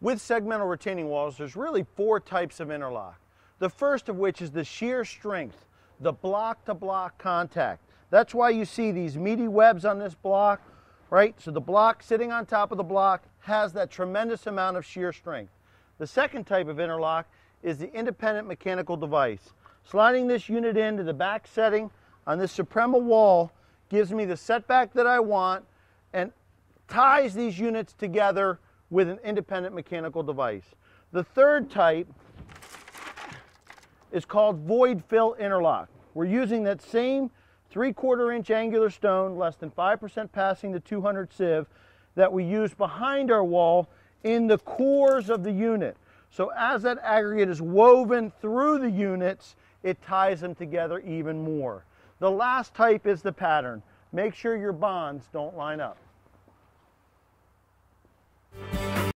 With segmental retaining walls, there's really four types of interlock. The first of which is the shear strength, the block to block contact. That's why you see these meaty webs on this block, right? So the block sitting on top of the block has that tremendous amount of shear strength. The second type of interlock is the independent mechanical device. Sliding this unit into the back setting on this Suprema wall gives me the setback that I want and ties these units together with an independent mechanical device. The third type is called void fill interlock. We're using that same three quarter inch angular stone, less than 5% passing the 200 sieve that we use behind our wall in the cores of the unit. So as that aggregate is woven through the units, it ties them together even more. The last type is the pattern. Make sure your bonds don't line up.